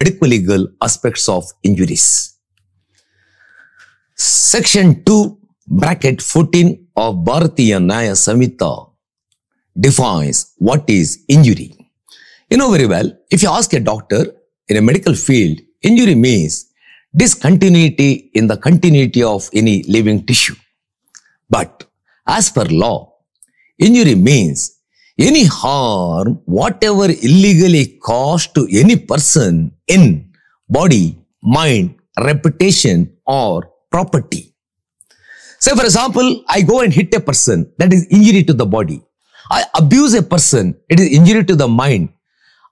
medical legal aspects of injuries. Section 2 bracket 14 of Bharatiya Nyaya Samhita defines what is injury. You know very well, if you ask a doctor in a medical field, injury means discontinuity in the continuity of any living tissue. But as per law, injury means any harm, whatever illegally caused to any person in body, mind, reputation, or property. Say, for example, I go and hit a person, that is injury to the body. I abuse a person, it is injury to the mind.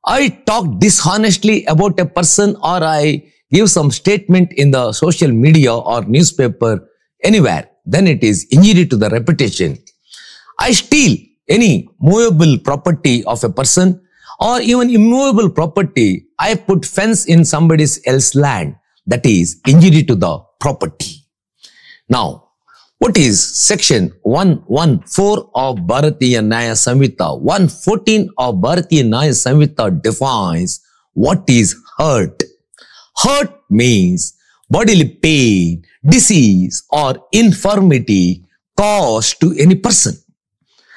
I talk dishonestly about a person or I give some statement in the social media or newspaper, anywhere, then it is injury to the reputation. I steal any movable property of a person or even immovable property, I put fence in somebody else's land. That is injury to the property. Now, what is section 114 of Bharatiya Nyaya Samhita? 114 of Bharatiya Nyaya Samhita defines what is hurt. Hurt means bodily pain, disease or infirmity caused to any person.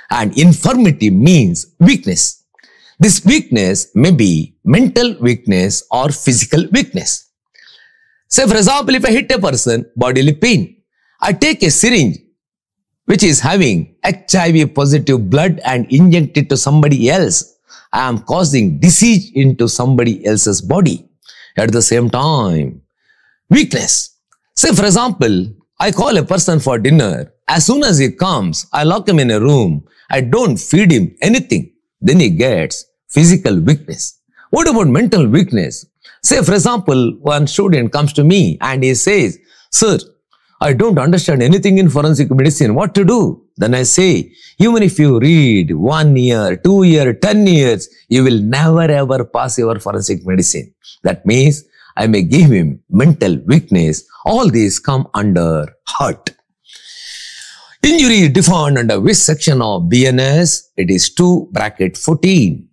And infirmity means weakness. This weakness may be mental weakness or physical weakness. Say, for example, if I hit a person, bodily pain, I take a syringe which is having HIV positive blood and inject it to somebody else. I am causing disease into somebody else's body. At the same time, weakness. Say, for example, I call a person for dinner. As soon as he comes, I lock him in a room. I don't feed him anything. Then he gets physical weakness. What about mental weakness? Say, for example, one student comes to me and he says, Sir, I don't understand anything in forensic medicine. What to do? Then I say, even if you read one year, two year, ten years, you will never ever pass your forensic medicine. That means I may give him mental weakness. All these come under hurt. Injury defined under which section of BNS? It is 2 bracket 14.